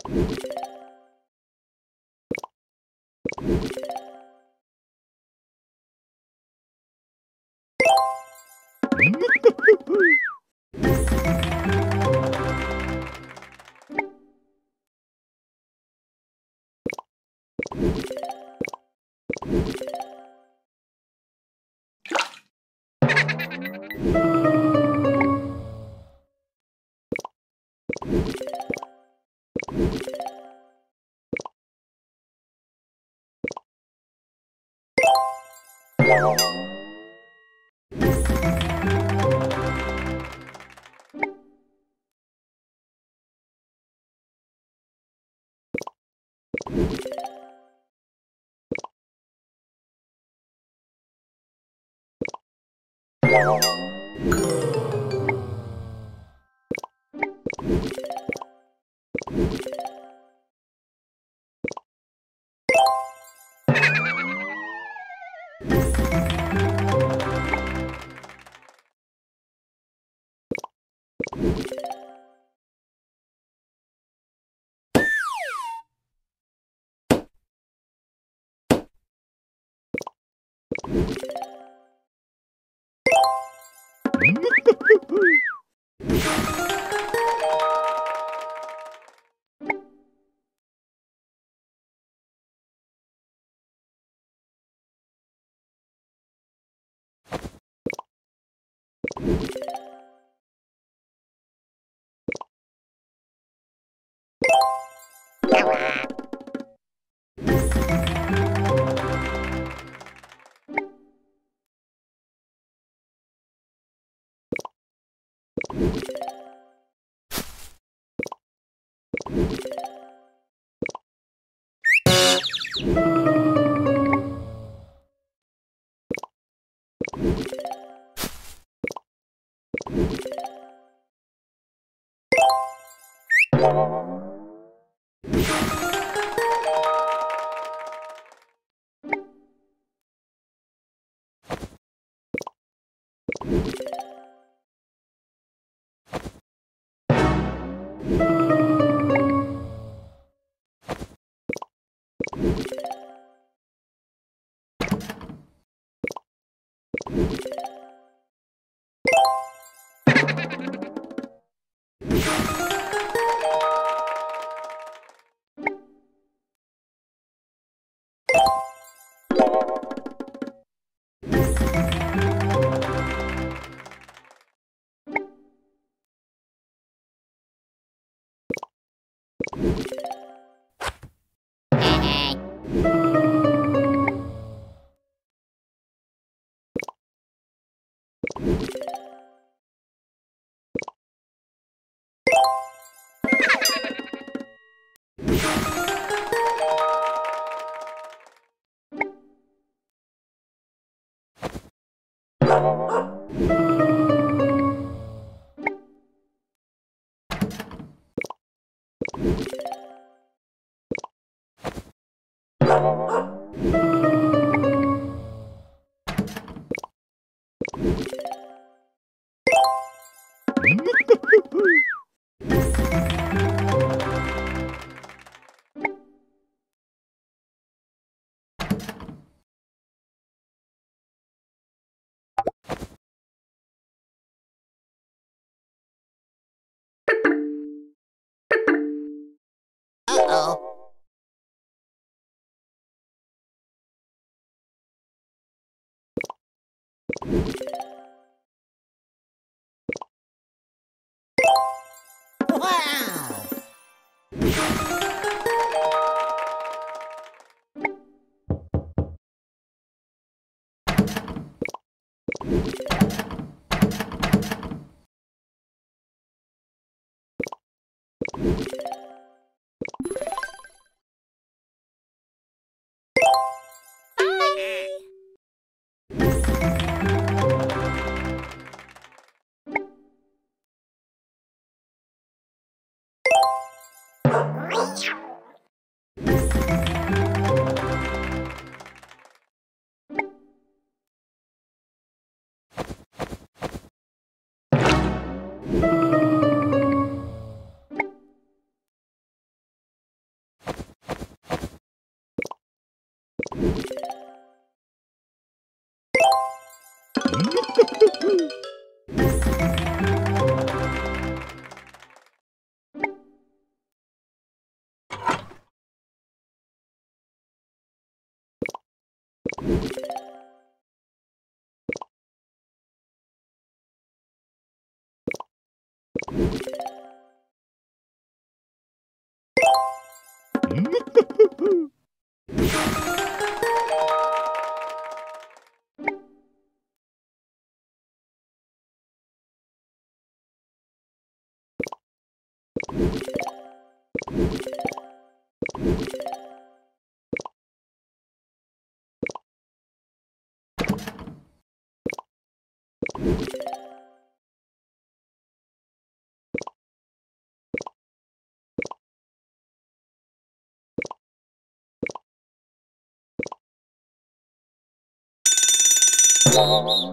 you you you Thank you. Uh-oh. Mm-hmm. you Mm-hmm.